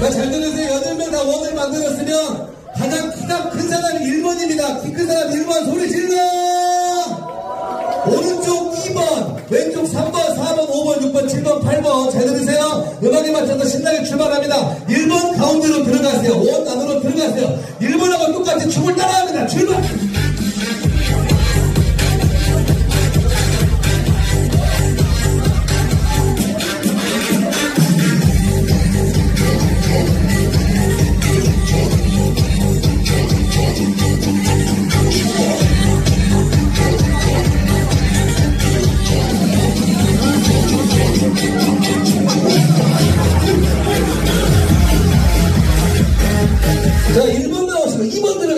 자, 잘 들으세요. 여덟 명 다 원을 만들었으면 가장 키가 큰 사람이 1번입니다. 키 큰 사람 1번 소리 질러! 오른쪽 2번, 왼쪽 3번, 4번, 5번, 6번, 7번, 8번. 잘 들으세요. 음악에 맞춰서 신나게 출발합니다. 1번 가운데로 들어가세요. 원 안으로 춤을 따라 합니다. 제발. 자, 1번 나왔으면 2번 들어가.